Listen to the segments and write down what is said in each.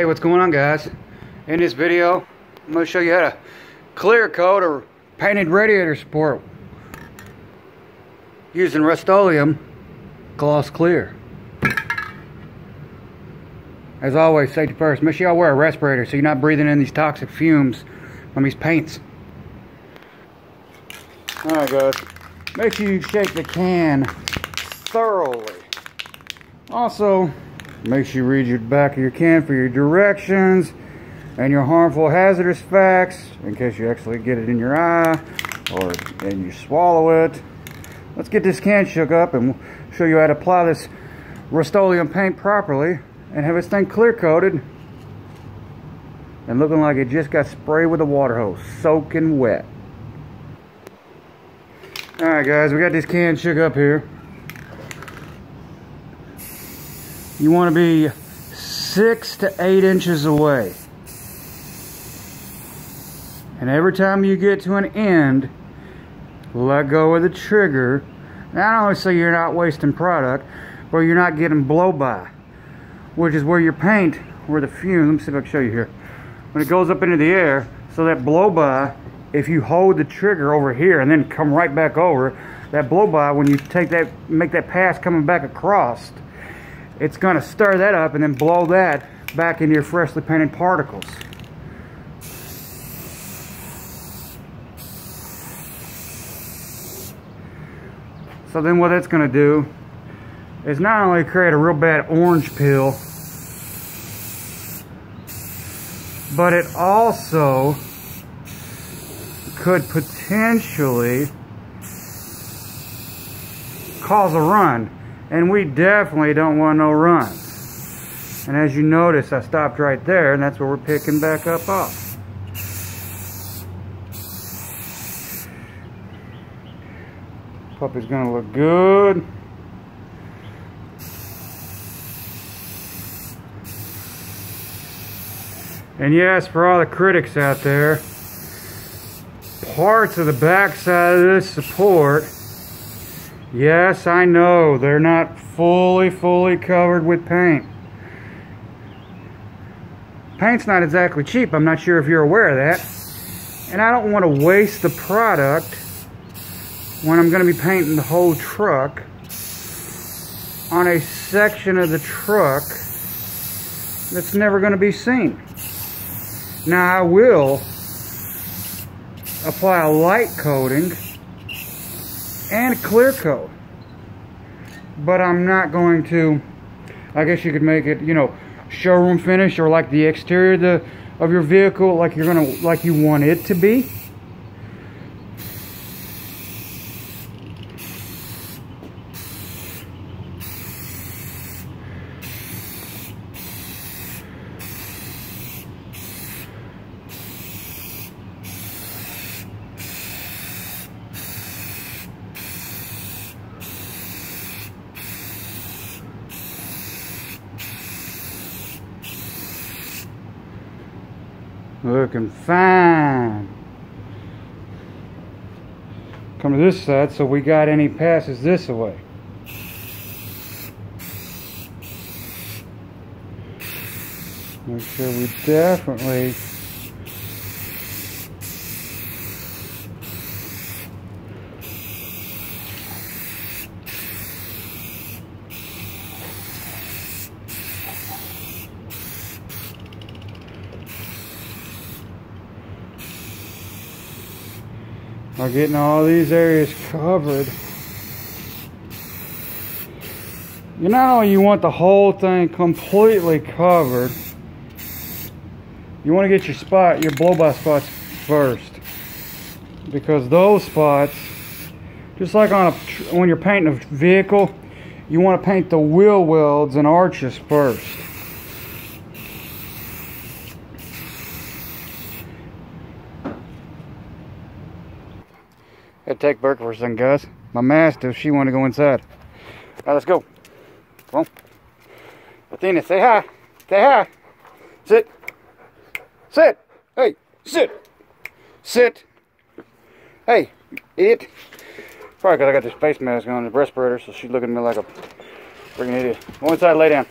Hey, what's going on guys? In this video, I'm going to show you how to clear coat or painted radiator support using Rust-Oleum Gloss Clear. As always, safety first. Make sure y'all wear a respirator so you're not breathing in these toxic fumes from these paints. Alright guys, make sure you shake the can thoroughly. Also, Make sure you read your back of your can for your directions and your harmful hazardous facts in case you actually get it in your eye or and you swallow it. Let's get this can shook up and show you how to apply this Rust-Oleum paint properly and have this thing clear coated and looking like it just got sprayed with a water hose, soaking wet. Alright guys, we got this can shook up here. You want to be six to eight inches away. And every time you get to an end, let go of the trigger. Not only so you're not wasting product, but you're not getting blow by, which is where your paint, where the fume, let me see if I can show you here. When it goes up into the air, so that blow by, if you hold the trigger over here and then come right back over, that blow by, when you take that, make that pass coming back across, it's going to stir that up and then blow that back into your freshly painted particles. So then what that's going to do is not only create a real bad orange peel, but it also could potentially cause a run and we definitely don't want no runs. And as you notice, I stopped right there, and that's where we're picking back up off. Puppy's gonna look good. And yes, for all the critics out there, parts of the backside of this support Yes, I know. They're not fully, fully covered with paint. Paint's not exactly cheap. I'm not sure if you're aware of that. And I don't want to waste the product when I'm going to be painting the whole truck on a section of the truck that's never going to be seen. Now I will apply a light coating and clear coat. But I'm not going to, I guess you could make it, you know, showroom finish or like the exterior of, the, of your vehicle like you're gonna, like you want it to be. Looking fine. Come to this side, so we got any passes this way. Make sure we definitely are getting all these areas covered. You only you want the whole thing completely covered, you want to get your spot, your blow-by spots first. Because those spots, just like on a, when you're painting a vehicle, you want to paint the wheel welds and arches first. To take Burke for a second, guys. My mastiff, she want to go inside. All right, let's go. Come on. Athena, say hi. Say hi. Sit. Sit. Hey, sit. Sit. Hey, idiot. Probably because I got this face mask on, the respirator, so she's looking at me like a freaking idiot. Go inside, lay down.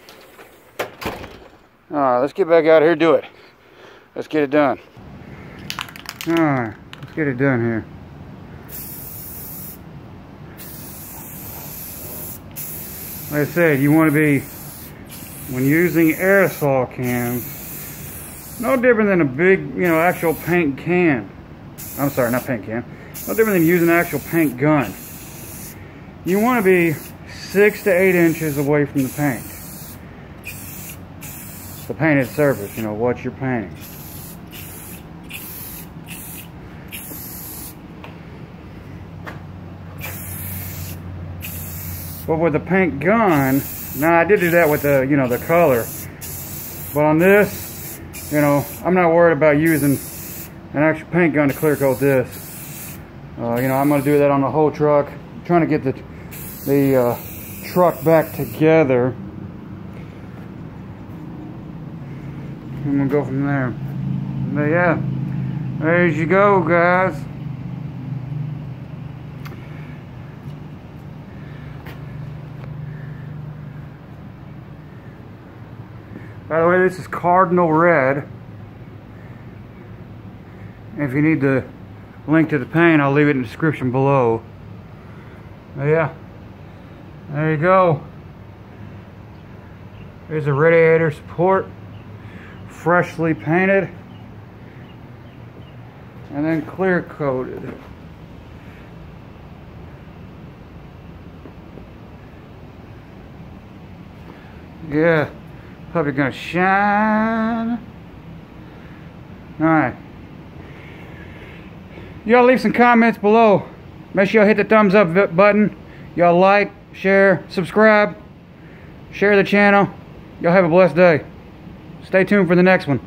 All right, let's get back out here do it. Let's get it done. All right, let's get it done here. Like I said, you want to be, when using aerosol cans, no different than a big, you know, actual paint can. I'm sorry, not paint can. No different than using an actual paint gun. You want to be six to eight inches away from the paint. The painted surface, you know, what you're painting. But with the paint gun, now I did do that with the, you know, the color. But on this, you know, I'm not worried about using an actual paint gun to clear coat this. Uh, you know, I'm gonna do that on the whole truck. I'm trying to get the the uh, truck back together. And we'll go from there. But yeah, there you go, guys. By the way, this is Cardinal Red. If you need the link to the paint, I'll leave it in the description below. But yeah, there you go. There's a radiator support, freshly painted, and then clear coated. Yeah. You're gonna shine. Alright. Y'all leave some comments below. Make sure y'all hit the thumbs up button. Y'all like, share, subscribe, share the channel. Y'all have a blessed day. Stay tuned for the next one.